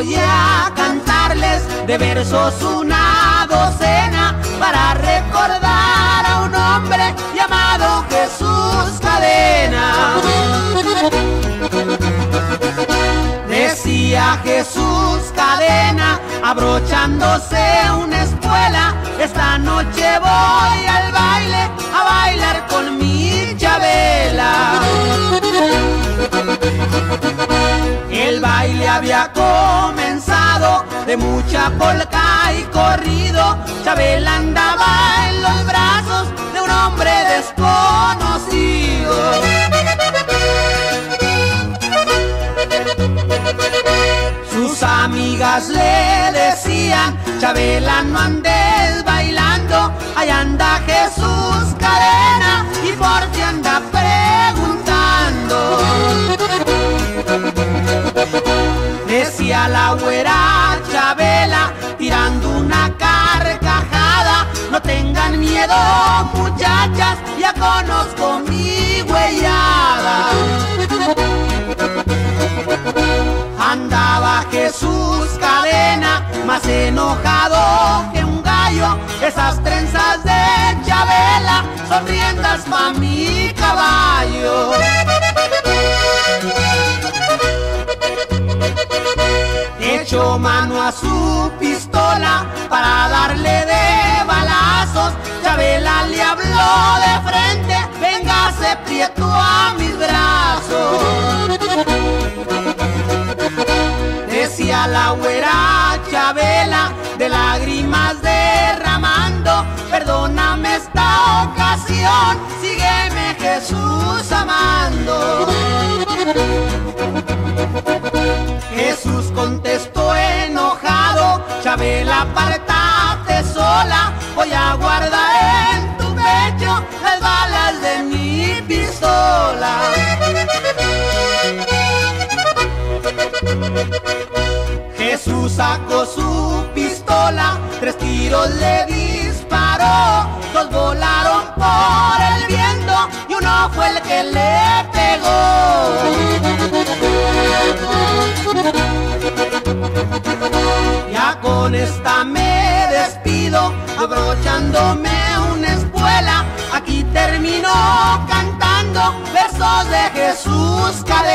a cantarles de versos una docena para recordar a un hombre llamado Jesús Cadena. Decía Jesús Cadena, abrochándose una espuela, esta noche voy al baile a bailar con mi Chabela. El baile había comenzado de mucha polca y corrido. Chabela andaba en los brazos de un hombre desconocido. Sus amigas le decían, Chabela no andes bailando, ahí anda Jesús Cadena y por ti anda preguntando. Decía la güera muchachas, ya conozco mi huellada. Andaba Jesús cadena, más enojado que un gallo. Esas trenzas de Chabela son riendas pa' mi caballo. Echó mano a su Decía la güera Chabela, de lágrimas derramando, perdóname esta ocasión, sígueme Jesús amando. Jesús contestó enojado, Chabela, apartate sola, voy a guardar en tu pecho sacó su pistola, tres tiros le disparó, dos volaron por el viento y uno fue el que le pegó. Ya con esta me despido, abrochándome una espuela, aquí termino cantando versos de Jesús Cadena.